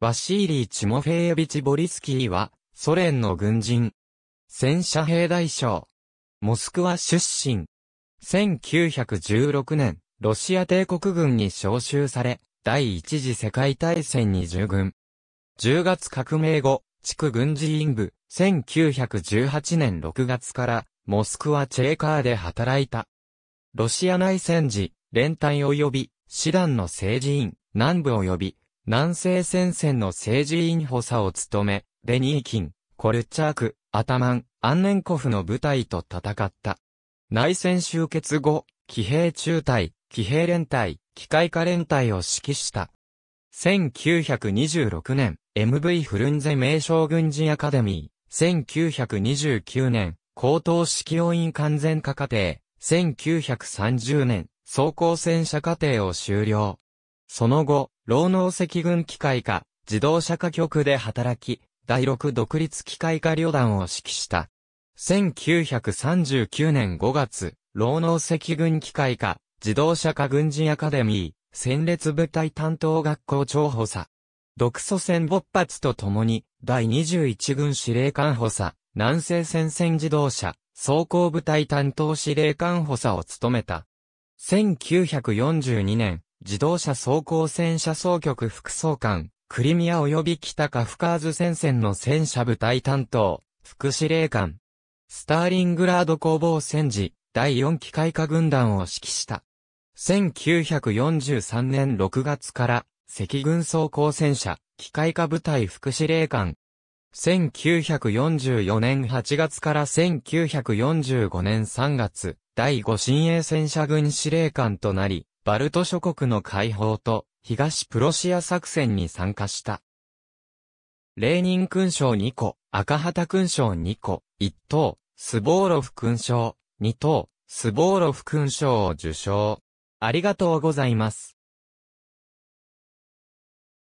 ワシーリー・チモフェーエビチ・ボリスキーは、ソ連の軍人。戦車兵大将。モスクワ出身。1916年、ロシア帝国軍に召集され、第一次世界大戦に従軍。10月革命後、地区軍事院部、1918年6月から、モスクワチェーカーで働いた。ロシア内戦時、連隊及び、師団の政治員、南部及び、南西戦線の政治員補佐を務め、レニーキン、コルチャーク、アタマン、アンネンコフの部隊と戦った。内戦終結後、騎兵中隊、騎兵連隊、機械化連隊を指揮した。1926年、MV フルンゼ名将軍事アカデミー。1929年、高等指揮応員完全化課程。1930年、装甲戦車課程を修了。その後、労農赤軍機械化、自動車化局で働き、第6独立機械化旅団を指揮した。1939年5月、労農赤軍機械化、自動車化軍事アカデミー、戦列部隊担当学校長補佐。独ソ戦勃発とともに、第21軍司令官補佐、南西戦線自動車、装甲部隊担当司令官補佐を務めた。1942年、自動車装甲戦車総局副総監、クリミア及び北カフカーズ戦線の戦車部隊担当、副司令官。スターリングラード攻防戦時、第4機械化軍団を指揮した。1943年6月から、赤軍装甲戦車、機械化部隊副司令官。1944年8月から1945年3月、第5新鋭戦車軍司令官となり、バルト諸国の解放と東プロシア作戦に参加した。レーニン勲章2個、赤旗勲章2個、1等、スボーロフ勲章、2等、スボーロフ勲章を受章。ありがとうございます。